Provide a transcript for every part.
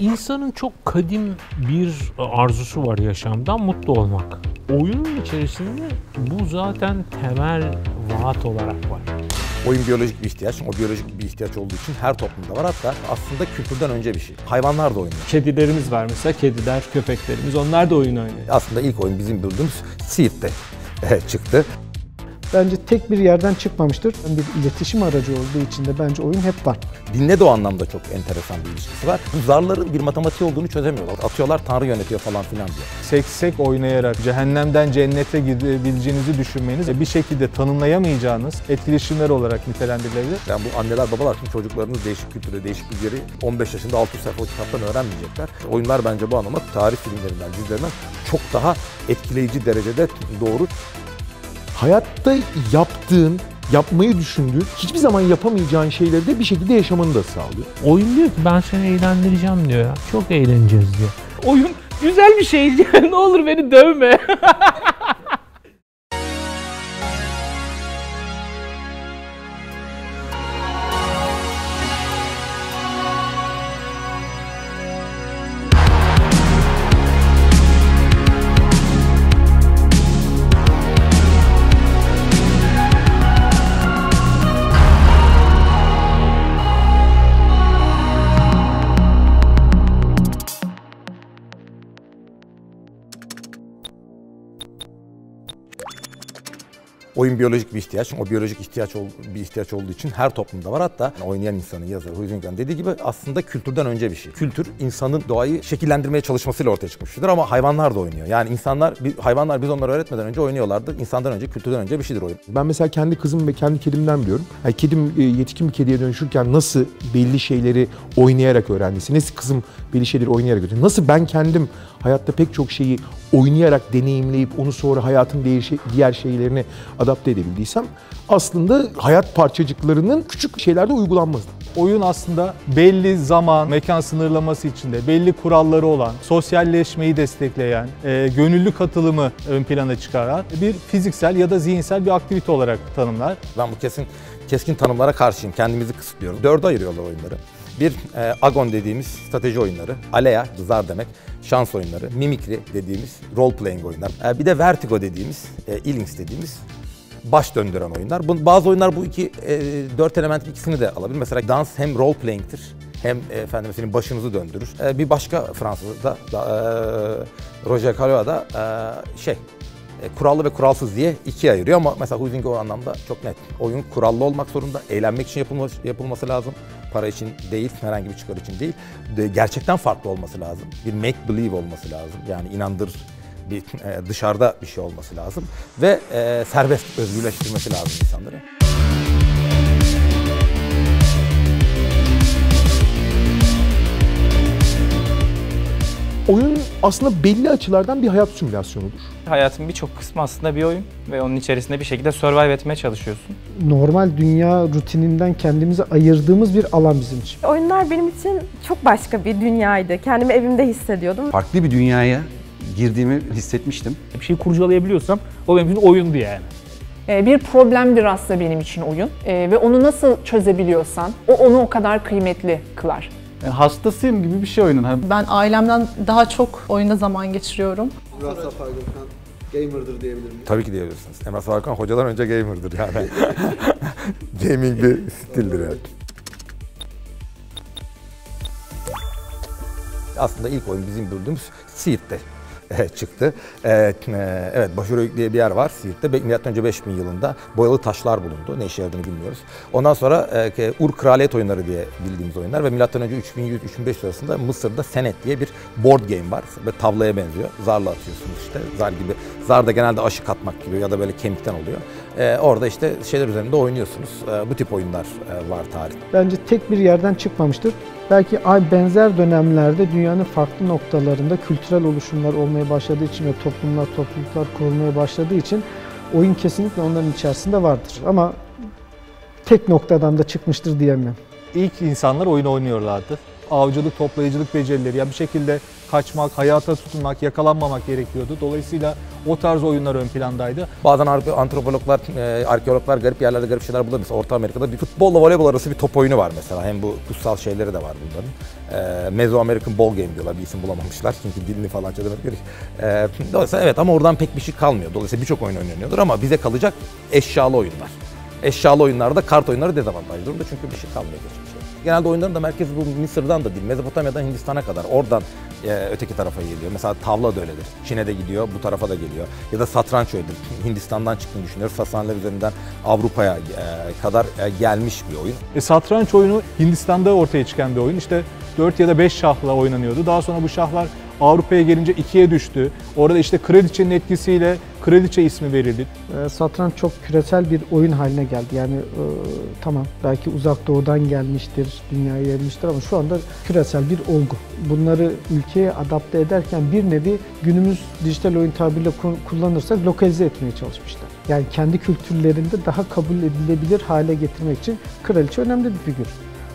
İnsanın çok kadim bir arzusu var yaşamdan mutlu olmak. Oyunun içerisinde bu zaten temel vaat olarak var. Oyun biyolojik bir ihtiyaç. O biyolojik bir ihtiyaç olduğu için her toplumda var. Hatta aslında kültürden önce bir şey. Hayvanlar da oynuyor. Kedilerimiz var mesela. Kediler, köpeklerimiz onlar da oyun oynuyor. Aslında ilk oyun bizim bildiğimiz Siirt'te çıktı. Bence tek bir yerden çıkmamıştır. Bir iletişim aracı olduğu için de bence oyun hep var. Dinle de o anlamda çok enteresan bir ilişkisi var. Zarların bir matematiği olduğunu çözemiyorlar. Atıyorlar Tanrı yönetiyor falan filan diye. Seksek oynayarak cehennemden cennete gidebileceğinizi düşünmeniz bir şekilde tanımlayamayacağınız etkileşimler olarak nitelendirilebilir. Yani bu anneler babalar şimdi çocuklarınız değişik kültüre, değişik bilgileri 15 yaşında 600 sayfa kitaptan öğrenmeyecekler. Oyunlar bence bu anlamda tarih filmlerinden, dizilerinden çok daha etkileyici derecede doğru hayatta yaptığın, yapmayı düşündüğün, hiçbir zaman yapamayacağın şeyleri de bir şekilde yaşamanı da sağlıyor. Oyun diyor ki ben seni eğlendireceğim diyor ya. Çok eğleneceğiz diyor. Oyun güzel bir şey. ne olur beni dövme. Oyun biyolojik bir ihtiyaç. O biyolojik ihtiyaç ol, bir ihtiyaç olduğu için her toplumda var. Hatta oynayan insanın yazarı Huyzingan dediği gibi aslında kültürden önce bir şey. Kültür insanın doğayı şekillendirmeye çalışmasıyla ortaya çıkmış şeydir ama hayvanlar da oynuyor. Yani insanlar hayvanlar biz onları öğretmeden önce oynuyorlardı. İnsandan önce kültürden önce bir şeydir oyun. Ben mesela kendi kızım ve kendi kedimden biliyorum. Yani kedim e, yetişkin bir kediye dönüşürken nasıl belli şeyleri oynayarak öğrendiyse, nasıl kızım belli şeyleri oynayarak öğrendi. Nasıl ben kendim hayatta pek çok şeyi oynayarak deneyimleyip onu sonra hayatın diğer şeylerine adapte edebildiysem aslında hayat parçacıklarının küçük şeylerde uygulanması. Oyun aslında belli zaman, mekan sınırlaması içinde, belli kuralları olan, sosyalleşmeyi destekleyen, e, gönüllü katılımı ön plana çıkaran bir fiziksel ya da zihinsel bir aktivite olarak tanımlar. Ben bu kesin keskin tanımlara karşıyım. Kendimizi kısıtlıyoruz. Dörde ayırıyorlar oyunları. Bir e, Agon dediğimiz strateji oyunları, Alea, zar demek, şans oyunları, Mimikry dediğimiz role playing oyunlar. E, bir de Vertigo dediğimiz, e, Illings dediğimiz baş döndüren oyunlar. Bu, bazı oyunlar bu iki e, dört elementin ikisini de alabilir. Mesela dans hem role playing'tir hem e, efendim senin başınızı döndürür. E, bir başka Fransız'da da, e, Roger Calois'da e, şey kurallı ve kuralsız diye ikiye ayırıyor ama mesela Huizing o anlamda çok net. Oyun kurallı olmak zorunda, eğlenmek için yapılması, yapılması lazım. Para için değil, herhangi bir çıkar için değil. De, gerçekten farklı olması lazım. Bir make believe olması lazım. Yani inandır bir e, dışarıda bir şey olması lazım ve e, serbest özgürleştirmesi lazım insanları. Oyun aslında belli açılardan bir hayat simülasyonudur. Hayatın birçok kısmı aslında bir oyun ve onun içerisinde bir şekilde survive etmeye çalışıyorsun. Normal dünya rutininden kendimizi ayırdığımız bir alan bizim için. Oyunlar benim için çok başka bir dünyaydı. Kendimi evimde hissediyordum. Farklı bir dünyaya girdiğimi hissetmiştim. Bir şeyi kurcalayabiliyorsam o benim için oyundu yani. Ee, bir problemdir aslında benim için oyun ee, ve onu nasıl çözebiliyorsan o onu o kadar kıymetli kılar. E, hastasıyım gibi bir şey oyunun. Hani Ben ailemden daha çok oyunda zaman geçiriyorum. Emrah Safa Gökhan gamer'dır diyebilir miyim? Tabii ki diyebilirsiniz. Emrah Safa Gökhan hocadan önce gamer'dır yani. Gaming bir stildir yani. Aslında ilk oyun bizim bildiğimiz Siirt'te çıktı. Evet, evet Başörük diye bir yer var Siirt'te. Milattan önce 5000 yılında boyalı taşlar bulundu. Ne işe yaradığını bilmiyoruz. Ondan sonra e, Ur Kraliyet oyunları diye bildiğimiz oyunlar ve milattan önce 3100-3500 arasında Mısır'da Senet diye bir board game var. Ve tavlaya benziyor. Zarla atıyorsunuz işte. Zar gibi. Zar da genelde aşı katmak gibi ya da böyle kemikten oluyor. E, orada işte şeyler üzerinde oynuyorsunuz. E, bu tip oyunlar e, var tarihte. Bence tek bir yerden çıkmamıştır. Belki benzer dönemlerde dünyanın farklı noktalarında kültürel oluşumlar olmaya başladığı için ve toplumlar, topluluklar kurulmaya başladığı için oyun kesinlikle onların içerisinde vardır. Ama tek noktadan da çıkmıştır diyemem. İlk insanlar oyun oynuyorlardı. Avcılık, toplayıcılık becerileri ya bir şekilde kaçmak, hayata tutunmak, yakalanmamak gerekiyordu. Dolayısıyla O tarz oyunlar ön plandaydı. Bazen ar- antropologlar, e, arkeologlar garip yerlerde garip şeyler bulur. Mesela Orta Amerika'da bir futbolla voleybol arası bir top oyunu var mesela. Hem bu kutsal şeyleri de var bunların. E, Mesoamerican Ball Game diyorlar. Bir isim bulamamışlar. Çünkü dilini falan çözemedik. E, dolayısıyla evet ama oradan pek bir şey kalmıyor. Dolayısıyla birçok oyun oynanıyordur ama bize kalacak eşyalı oyunlar. Eşyalı oyunlarda kart oyunları dezavantajlı durumda çünkü bir şey kalmıyor geçmişte. Genelde oyunların da merkezi bu Mısır'dan da değil, Mezopotamya'dan Hindistan'a kadar oradan e, öteki tarafa geliyor. Mesela tavla da öyledir. Çin'e de gidiyor, bu tarafa da geliyor. Ya da satranç öyledir. Hindistan'dan çıktığını düşünüyoruz. Sasaniler üzerinden Avrupa'ya e, kadar e, gelmiş bir oyun. E, satranç oyunu Hindistan'da ortaya çıkan bir oyun. İşte 4 ya da 5 şahla oynanıyordu. Daha sonra bu şahlar Avrupa'ya gelince ikiye düştü. Orada işte kraliçenin etkisiyle kraliçe ismi verildi. E, satranç çok küresel bir oyun haline geldi. Yani e, tamam belki uzak doğudan gelmiştir, dünyaya gelmiştir ama şu anda küresel bir olgu. Bunları ülkeye adapte ederken bir nevi günümüz dijital oyun tabiriyle ku- kullanırsak lokalize etmeye çalışmışlar. Yani kendi kültürlerinde daha kabul edilebilir hale getirmek için kraliçe önemli bir figür.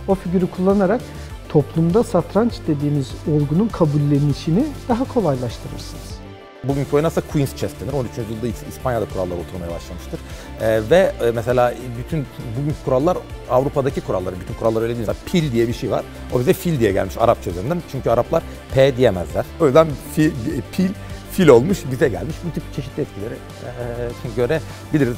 O figürü kullanarak toplumda satranç dediğimiz olgunun kabullenişini daha kolaylaştırırsınız. Bugünkü oyun aslında Queen's Chess denir. 13. yüzyılda İs- İspanya'da kurallar oturmaya başlamıştır. Ee, ve e, mesela bütün bugünkü kurallar Avrupa'daki kuralları, bütün kurallar öyle değil. Mesela pil diye bir şey var. O bize fil diye gelmiş Arapça üzerinden. Çünkü Araplar P diyemezler. O yüzden fi- pil fil olmuş bize gelmiş. Bu tip çeşitli etkileri e, görebiliriz.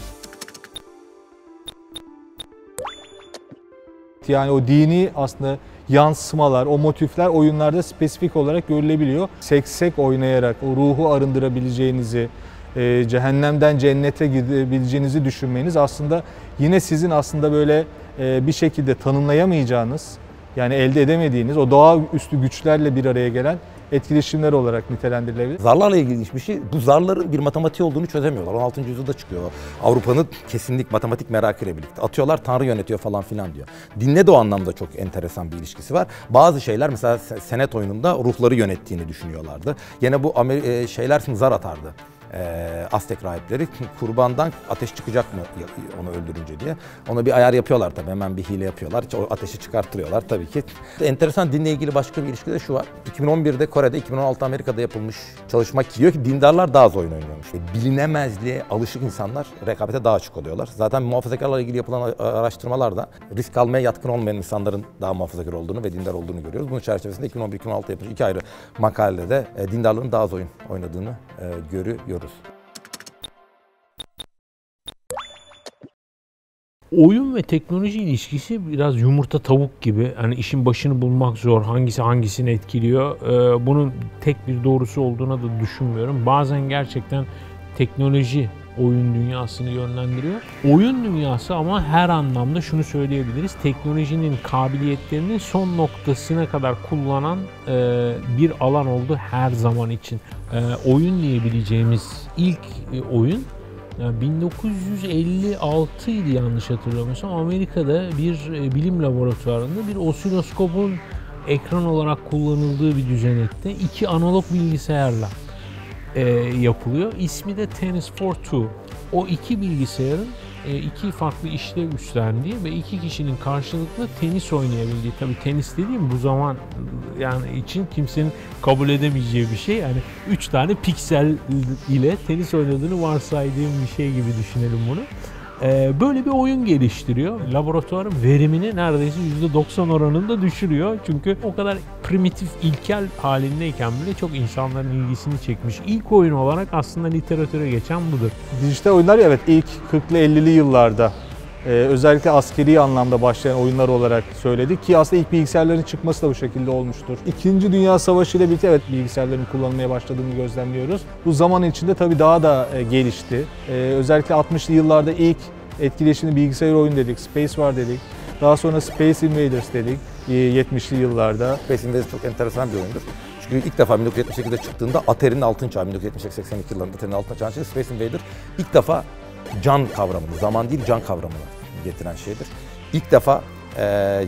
Yani o dini aslında yansımalar, o motifler oyunlarda spesifik olarak görülebiliyor. Seksek oynayarak o ruhu arındırabileceğinizi, e, cehennemden cennete gidebileceğinizi düşünmeniz aslında yine sizin aslında böyle e, bir şekilde tanımlayamayacağınız, yani elde edemediğiniz o doğaüstü güçlerle bir araya gelen etkileşimler olarak nitelendirilebilir. Zarlarla ilgili bir şey. Bu zarların bir matematiği olduğunu çözemiyorlar. 16. yüzyılda çıkıyor. Avrupa'nın kesinlik matematik merakıyla birlikte. Atıyorlar Tanrı yönetiyor falan filan diyor. Dinle de o anlamda çok enteresan bir ilişkisi var. Bazı şeyler mesela se- senet oyununda ruhları yönettiğini düşünüyorlardı. Yine bu Amer- e, şeyler zar atardı. Ee, Aztek rahipleri kurbandan ateş çıkacak mı onu öldürünce diye. Ona bir ayar yapıyorlar tabii hemen bir hile yapıyorlar. O ateşi çıkarttırıyorlar tabii ki. Enteresan dinle ilgili başka bir ilişki de şu var. 2011'de Kore'de, 2016 Amerika'da yapılmış çalışma diyor ki dindarlar daha az oyun oynuyormuş. E, Bilinemezliğe alışık insanlar rekabete daha açık oluyorlar. Zaten muhafazakarlarla ilgili yapılan araştırmalarda risk almaya yatkın olmayan insanların daha muhafazakar olduğunu ve dindar olduğunu görüyoruz. Bunun çerçevesinde 2011-2016 yapılmış iki ayrı makalede e, dindarların daha az oyun oynadığını e, görüyoruz. Oyun ve teknoloji ilişkisi biraz yumurta tavuk gibi. Hani işin başını bulmak zor. Hangisi hangisini etkiliyor. Ee, bunun tek bir doğrusu olduğuna da düşünmüyorum. Bazen gerçekten teknoloji oyun dünyasını yönlendiriyor. Oyun dünyası ama her anlamda şunu söyleyebiliriz. Teknolojinin kabiliyetlerini son noktasına kadar kullanan e, bir alan oldu her zaman için. E, oyun diyebileceğimiz ilk e, oyun yani 1956 idi yanlış hatırlamıyorsam Amerika'da bir e, bilim laboratuvarında bir osiloskopun ekran olarak kullanıldığı bir düzenekte iki analog bilgisayarla e, yapılıyor. İsmi de Tennis for Two. O iki bilgisayarın e, iki farklı işlev üstlendiği ve iki kişinin karşılıklı tenis oynayabildiği. Tabii tenis dediğim bu zaman yani için kimsenin kabul edemeyeceği bir şey. Yani üç tane piksel ile tenis oynadığını varsaydığım bir şey gibi düşünelim bunu. Ee, böyle bir oyun geliştiriyor. Laboratuvarın verimini neredeyse %90 oranında düşürüyor. Çünkü o kadar primitif, ilkel halindeyken bile çok insanların ilgisini çekmiş. İlk oyun olarak aslında literatüre geçen budur. Dijital oyunlar evet ilk 40'lı 50'li yıllarda e, özellikle askeri anlamda başlayan oyunlar olarak söyledik ki aslında ilk bilgisayarların çıkması da bu şekilde olmuştur. İkinci Dünya Savaşı ile birlikte evet bilgisayarların kullanılmaya başladığını gözlemliyoruz. Bu zaman içinde tabii daha da e, gelişti. E, özellikle 60'lı yıllarda ilk etkileşimli bilgisayar oyun dedik, Space War dedik. Daha sonra Space Invaders dedik e, 70'li yıllarda. Space Invaders çok enteresan bir oyundur. Çünkü ilk defa 1978'de çıktığında Atari'nin altın çağı, 1978-82 yıllarında Atari'nin altın çağı. Space Invader ilk defa can kavramını, zaman değil can kavramını getiren şeydir. İlk defa e,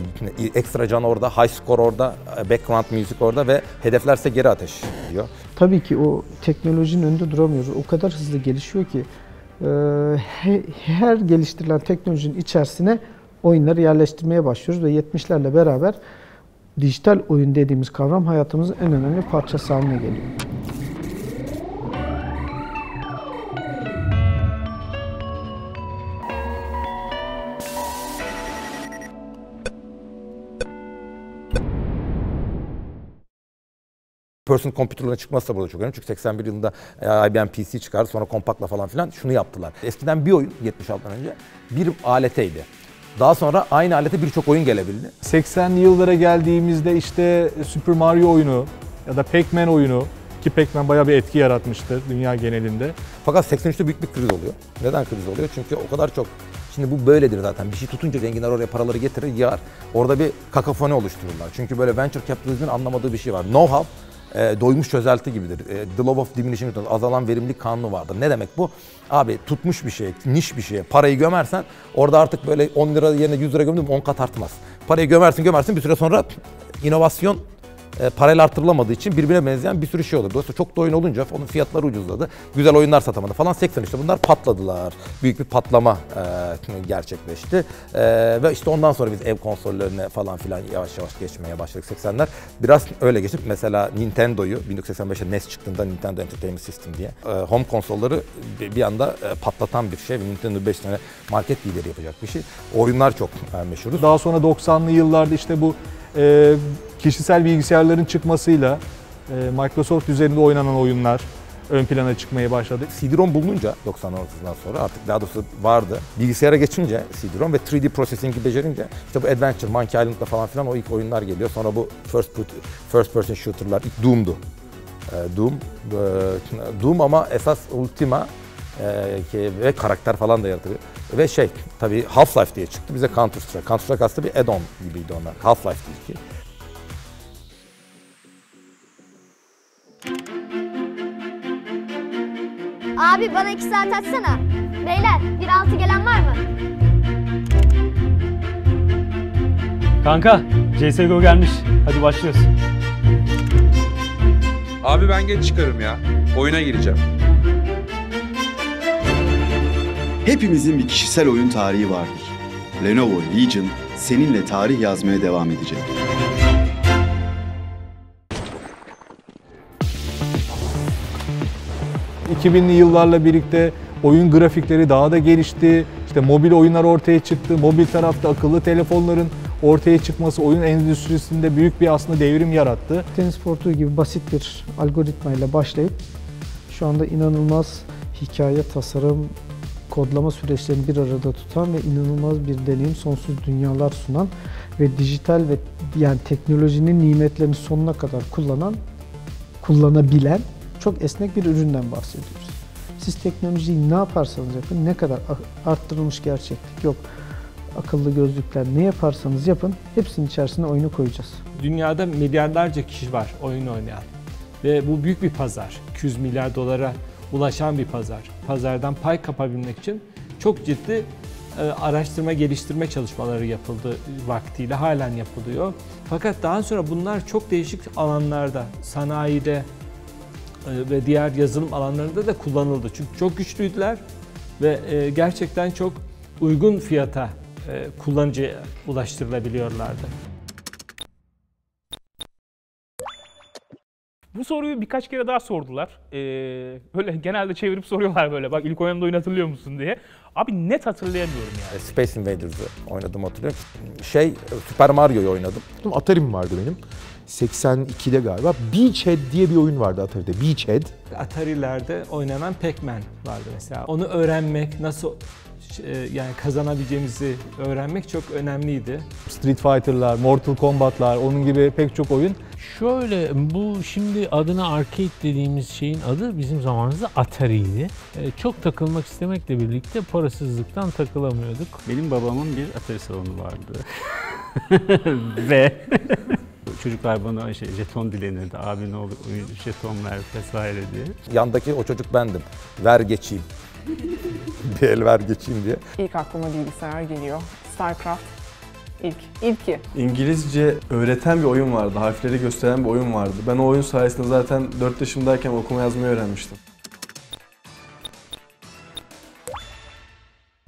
ekstra can orada, high score orada, background müzik orada ve hedeflerse geri ateş diyor. Tabii ki o teknolojinin önünde duramıyoruz. O kadar hızlı gelişiyor ki e, he- her geliştirilen teknolojinin içerisine oyunları yerleştirmeye başlıyoruz ve 70'lerle beraber dijital oyun dediğimiz kavram hayatımızın en önemli parçası haline geliyor. Personal computer'ların çıkması da burada çok önemli. Çünkü 81 yılında e, IBM PC çıkardı. Sonra Compact'la falan filan şunu yaptılar. Eskiden bir oyun 76'dan önce bir aleteydi. Daha sonra aynı alete birçok oyun gelebildi. 80'li yıllara geldiğimizde işte Super Mario oyunu ya da Pac-Man oyunu ki Pac-Man bayağı bir etki yaratmıştır dünya genelinde. Fakat 83'te büyük bir kriz oluyor. Neden kriz oluyor? Çünkü o kadar çok Şimdi bu böyledir zaten. Bir şey tutunca zenginler oraya paraları getirir, yağar. Orada bir kakafoni oluştururlar. Çünkü böyle venture capitalizmin anlamadığı bir şey var. Know-how e, doymuş çözelti gibidir. E, the law of diminishing returns, azalan verimlilik kanunu vardır. Ne demek bu? Abi tutmuş bir şey, niş bir şeye parayı gömersen orada artık böyle 10 lira yerine 100 lira gömdüm 10 kat artmaz. Parayı gömersin gömersin bir süre sonra inovasyon e, parayla arttırılamadığı için birbirine benzeyen bir sürü şey olur. Dolayısıyla çok da oyun olunca onun fiyatları ucuzladı. Güzel oyunlar satamadı falan. 83'te bunlar patladılar. Büyük bir patlama e, gerçekleşti. E, ve işte ondan sonra biz ev konsollerine falan filan yavaş yavaş geçmeye başladık 80'ler. Biraz öyle geçip mesela Nintendo'yu 1985'te NES çıktığında Nintendo Entertainment System diye e, home konsolları bir, bir anda e, patlatan bir şey. Nintendo 5 tane market lideri yapacak bir şey. Oyunlar çok e, meşhuruz. Daha sonra 90'lı yıllarda işte bu e, kişisel bilgisayarların çıkmasıyla e, Microsoft üzerinde oynanan oyunlar ön plana çıkmaya başladı. CD-ROM bulununca 90 ortasından sonra artık daha doğrusu vardı. Bilgisayara geçince CD-ROM ve 3D processing'i becerince işte bu Adventure, Monkey Island'da falan filan o ilk oyunlar geliyor. Sonra bu first, first person shooter'lar ilk Doom'du. E, Doom, e, Doom ama esas Ultima e, ve karakter falan da yaratıyor. Ve şey tabii Half-Life diye çıktı bize Counter Strike. Counter Strike aslında bir add-on gibiydi onlar. Half-Life değil ki. Abi bana iki saat açsana. Beyler bir altı gelen var mı? Kanka CSGO gelmiş. Hadi başlıyoruz. Abi ben geç çıkarım ya. Oyuna gireceğim. Hepimizin bir kişisel oyun tarihi vardır. Lenovo Legion seninle tarih yazmaya devam edecek. ...2000'li yıllarla birlikte oyun grafikleri daha da gelişti. İşte mobil oyunlar ortaya çıktı. Mobil tarafta akıllı telefonların ortaya çıkması oyun endüstrisinde büyük bir aslında devrim yarattı. Tenis sportu gibi basit bir algoritmayla başlayıp şu anda inanılmaz hikaye, tasarım, kodlama süreçlerini bir arada tutan ve inanılmaz bir deneyim, sonsuz dünyalar sunan ve dijital ve yani teknolojinin nimetlerini sonuna kadar kullanan, kullanabilen çok esnek bir üründen bahsediyoruz. Siz teknolojiyi ne yaparsanız yapın, ne kadar arttırılmış gerçeklik yok, akıllı gözlükler ne yaparsanız yapın hepsinin içerisine oyunu koyacağız. Dünyada milyarlarca kişi var oyun oynayan ve bu büyük bir pazar. 200 milyar dolara ulaşan bir pazar. Pazardan pay kapabilmek için çok ciddi e, araştırma geliştirme çalışmaları yapıldı vaktiyle halen yapılıyor. Fakat daha sonra bunlar çok değişik alanlarda, sanayide e, ve diğer yazılım alanlarında da kullanıldı. Çünkü çok güçlüydüler ve e, gerçekten çok uygun fiyata kullanıcıya ulaştırılabiliyorlardı. Bu soruyu birkaç kere daha sordular. Ee, böyle genelde çevirip soruyorlar böyle. Bak ilk oynadığında oyun hatırlıyor musun diye. Abi net hatırlayamıyorum yani. Space Invaders'ı oynadım hatırlıyorum. Şey Super Mario'yu oynadım. Atari'm vardı benim. 82'de galiba Beachhead diye bir oyun vardı Atari'de. Beachhead. Atari'lerde oynanan Pac-Man vardı mesela. Onu öğrenmek, nasıl yani kazanabileceğimizi öğrenmek çok önemliydi. Street Fighter'lar, Mortal Kombat'lar, onun gibi pek çok oyun. Şöyle bu şimdi adına arcade dediğimiz şeyin adı bizim zamanımızda Atari'ydi. Çok takılmak istemekle birlikte parasızlıktan takılamıyorduk. Benim babamın bir Atari salonu vardı. Ve çocuklar bana şey, jeton dilenirdi. Abi ne olur jeton ver vesaire diye. Yandaki o çocuk bendim. Ver geçeyim. bir el ver geçeyim diye. İlk aklıma bilgisayar geliyor. StarCraft ilk, ilki. İngilizce öğreten bir oyun vardı, harfleri gösteren bir oyun vardı. Ben o oyun sayesinde zaten 4 yaşımdayken okuma yazmayı öğrenmiştim.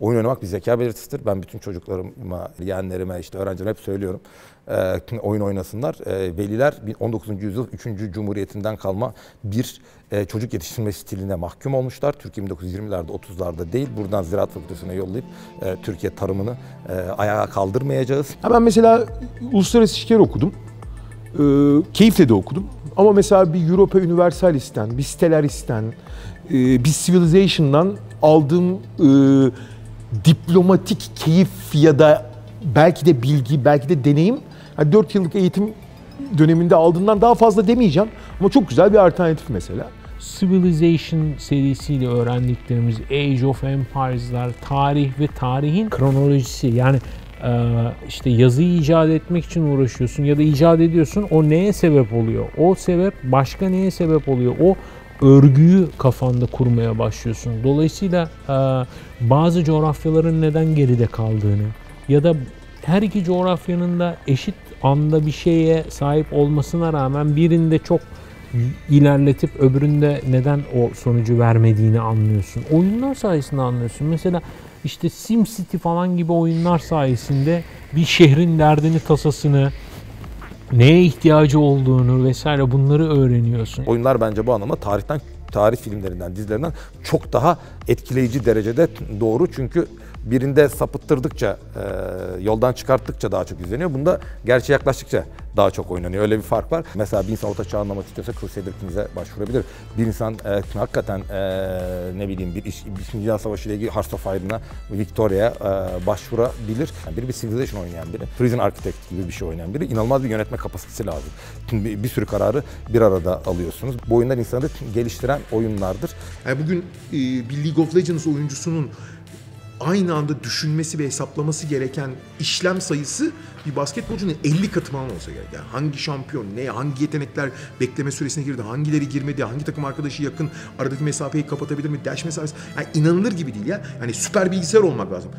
Oyun oynamak bir zeka belirtisidir. Ben bütün çocuklarıma, yeğenlerime, işte öğrencilerime hep söylüyorum. E, oyun oynasınlar. E, veliler 19. yüzyıl 3. Cumhuriyetinden kalma bir e, çocuk yetiştirme stiline mahkum olmuşlar. Türkiye 1920'lerde 30'larda değil. Buradan Ziraat Fakültesi'ne yollayıp e, Türkiye tarımını e, ayağa kaldırmayacağız. Ha ben mesela uluslararası ilişkiler okudum. E, keyifle de okudum. Ama mesela bir Europa Universalist'ten, bir Stellaris'ten, e, bir Civilization'dan aldığım e, diplomatik keyif ya da belki de bilgi, belki de deneyim yani 4 yıllık eğitim döneminde aldığından daha fazla demeyeceğim ama çok güzel bir alternatif mesela. Civilization serisiyle öğrendiklerimiz, Age of Empires'lar, tarih ve tarihin kronolojisi yani e, işte yazıyı icat etmek için uğraşıyorsun ya da icat ediyorsun o neye sebep oluyor? O sebep başka neye sebep oluyor? O örgüyü kafanda kurmaya başlıyorsun. Dolayısıyla e, bazı coğrafyaların neden geride kaldığını ya da her iki coğrafyanın da eşit anda bir şeye sahip olmasına rağmen birinde çok ilerletip öbüründe neden o sonucu vermediğini anlıyorsun. Oyunlar sayesinde anlıyorsun. Mesela işte SimCity falan gibi oyunlar sayesinde bir şehrin derdini, tasasını, neye ihtiyacı olduğunu vesaire bunları öğreniyorsun. Oyunlar bence bu anlamda tarihten tarih filmlerinden, dizilerinden çok daha etkileyici derecede doğru. Çünkü birinde sapıttırdıkça, e, yoldan çıkarttıkça daha çok izleniyor. Bunda gerçeğe yaklaştıkça daha çok oynanıyor. Öyle bir fark var. Mesela bir insan orta çağ anlamak istiyorsa Crusader Kings'e başvurabilir. Bir insan e, hakikaten e, ne bileyim bir iş, bir Dünya Savaşı ile ilgili Hearts of Iron'a, Victoria'ya e, başvurabilir. Yani biri bir Civilization oynayan biri, Prison Architect gibi bir şey oynayan biri. inanılmaz bir yönetme kapasitesi lazım. Bir, bir sürü kararı bir arada alıyorsunuz. Bu oyunlar insanı geliştiren oyunlardır. Yani bugün e, bir League of Legends oyuncusunun aynı anda düşünmesi ve hesaplaması gereken işlem sayısı bir basketbolcunun 50 katı falan olsa gerek. Yani hangi şampiyon, ne, hangi yetenekler bekleme süresine girdi, hangileri girmedi, hangi takım arkadaşı yakın, aradaki mesafeyi kapatabilir mi, dash mesafesi. Yani inanılır gibi değil ya. Yani süper bilgisayar olmak lazım.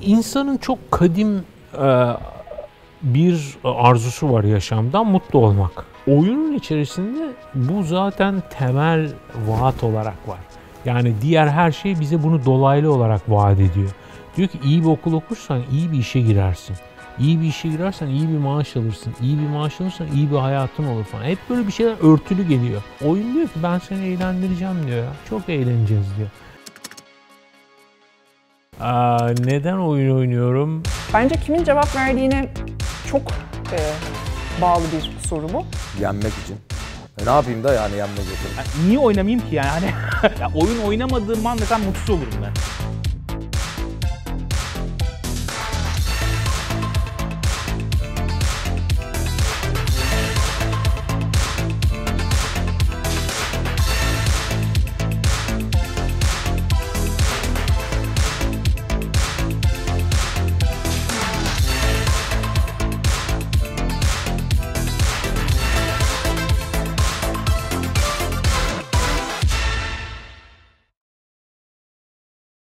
İnsanın çok kadim e, bir arzusu var yaşamda mutlu olmak. Oyunun içerisinde bu zaten temel vaat olarak var. Yani diğer her şey bize bunu dolaylı olarak vaat ediyor. Diyor ki iyi bir okul okursan iyi bir işe girersin. İyi bir işe girersen iyi bir maaş alırsın. İyi bir maaş alırsan iyi bir hayatın olur falan. Hep böyle bir şeyler örtülü geliyor. Oyun diyor ki ben seni eğlendireceğim diyor ya. Çok eğleneceğiz diyor. Aa, neden oyun oynuyorum? Bence kimin cevap verdiğine çok e, bağlı bir soru bu. Yenmek için. E ne yapayım da yani yenmek için. Niye oynamayayım ki yani? ya oyun oynamadığım an mesela mutsuz olurum ben.